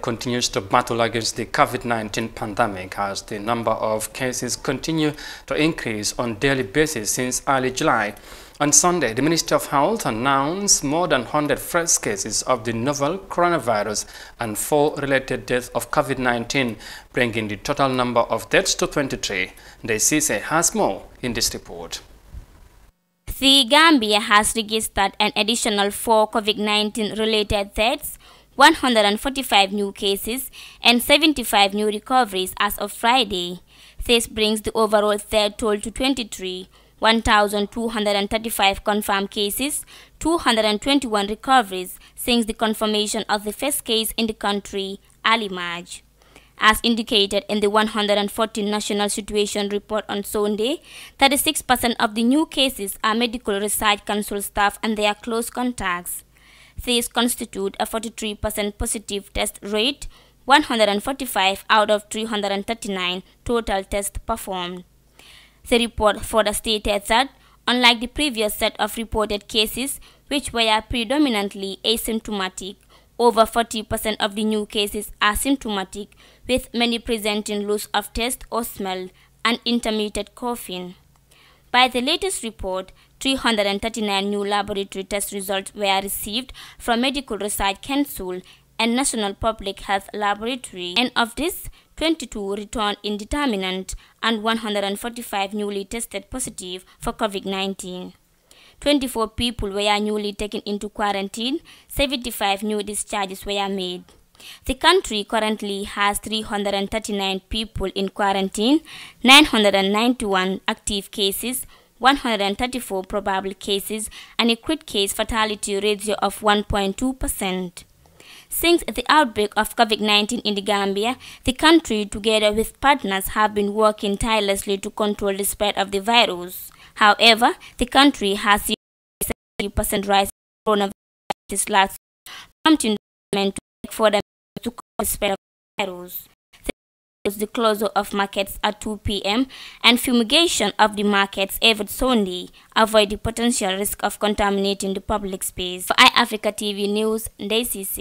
continues to battle against the COVID-19 pandemic as the number of cases continue to increase on daily basis since early July. On Sunday, the Minister of Health announced more than 100 fresh cases of the novel coronavirus and four related deaths of COVID-19, bringing the total number of deaths to 23. The CISE has more in this report. The Gambia has registered an additional four COVID-19 related deaths 145 new cases and 75 new recoveries as of Friday. This brings the overall third toll to 23, 1,235 confirmed cases, 221 recoveries since the confirmation of the first case in the country, early March. As indicated in the 114 National Situation Report on Sunday, 36% of the new cases are Medical Research Council staff and their close contacts. These constitute a 43% positive test rate, 145 out of 339 total tests performed. The report further stated that, unlike the previous set of reported cases, which were predominantly asymptomatic, over 40% of the new cases are symptomatic, with many presenting loss of taste or smell and intermittent coughing. By the latest report, 339 new laboratory test results were received from Medical Research Council and National Public Health Laboratory, and of this, 22 returned indeterminate and 145 newly tested positive for COVID-19. 24 people were newly taken into quarantine, 75 new discharges were made. The country currently has 339 people in quarantine, 991 active cases, 134 probable cases, and a crit case fatality ratio of 1.2%. Since the outbreak of COVID-19 in the Gambia, the country, together with partners, have been working tirelessly to control the spread of the virus. However, the country has seen a 70% rise in coronavirus last year, prompting the government to take further measures to curb the spread of the virus. The closure of markets at 2 p.m. and fumigation of the markets every Sunday avoid the potential risk of contaminating the public space. For EyeAfrica TV News, Daisy